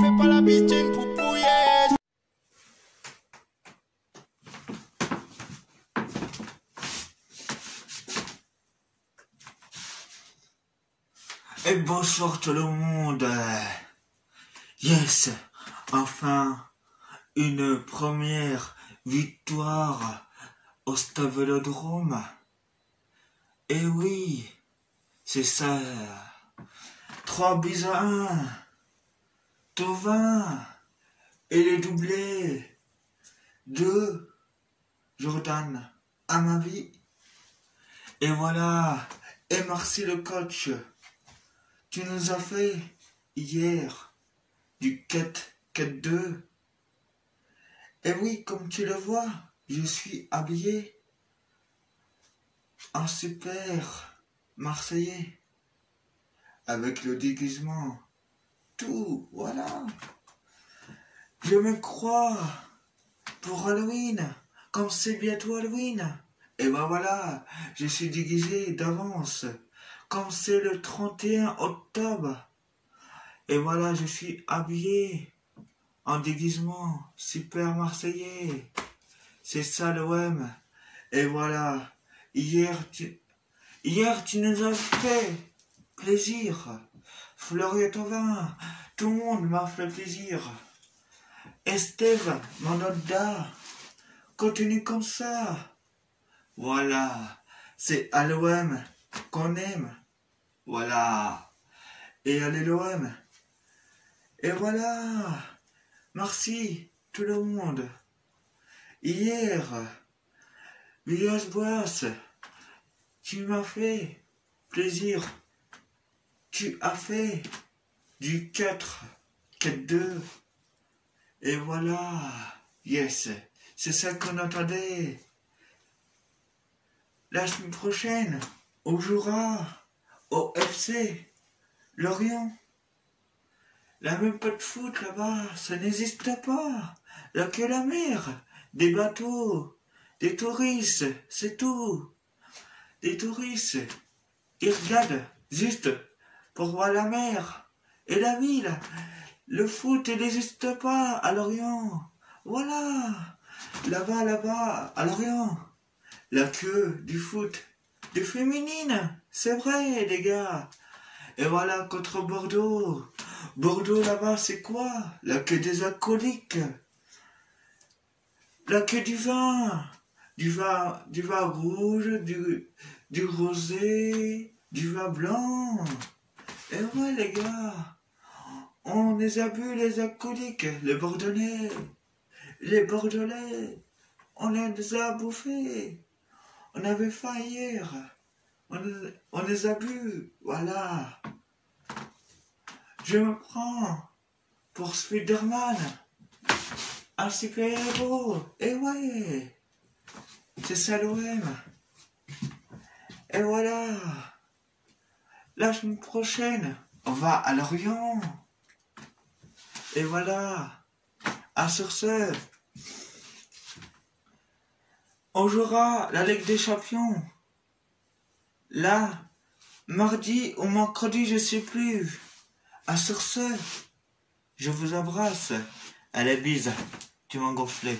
Fais pas la bitchine pour pouiller. Et bonsoir tout le monde. Yes, enfin une première victoire au Stade Vélodrome. Et oui, c'est ça. 3 buts à 1. Tovin et les doublés de Jordan à ma vie. Et voilà. Et merci le coach. Tu nous as fait hier du 4-4-2. Et oui, comme tu le vois, je suis habillé en super marseillais avec le déguisement. Voilà. Je me crois pour Halloween, comme c'est bientôt Halloween. Et ben voilà, je suis déguisé d'avance, comme c'est le 31 octobre. Et voilà, je suis habillé en déguisement super marseillais. C'est ça l'OM. Et voilà, hier tu, hier tu nous as fait plaisir. Florian Thauvin, tout le monde m'a fait plaisir. Esteve, mon Oda, continue comme ça. Voilà, c'est à l'OM qu'on aime. Voilà. Et allez l'OM. Et voilà. Merci tout le monde. Hier, Villas Boas, tu m'as fait plaisir. Tu as fait du 4, 4-2. Et voilà. Yes. C'est ça qu'on attendait. La semaine prochaine, on jouera au FC Lorient. La même pas de foot là-bas, ça n'existe pas. Là que la mer, des bateaux, des touristes, c'est tout. Des touristes, ils regardent juste pour voir la mer et la ville. Le foot n'existe pas à Lorient. Voilà. Là-bas, là-bas, à Lorient. La queue du foot. Du féminine. C'est vrai, les gars. Et voilà, contre Bordeaux. Bordeaux, là-bas, c'est quoi? La queue des alcooliques. La queue du vin. Du vin, du vin rouge, du rosé, du vin blanc. Et ouais, les gars. On les a vus, les alcooliques, les bordelais. Les bordelais. On les a bouffés. On avait faim hier. On, les a bu. Voilà. Je me prends pour Spiderman. Un super héros. Et ouais. C'est ça l'OM. Et voilà. La semaine prochaine, on va à Lorient. Et voilà. À sur ce, on jouera la Ligue des Champions. Là, mardi ou mercredi, je sais plus. À sur ce, je vous embrasse. Allez, bise. Tu m'as gonflé.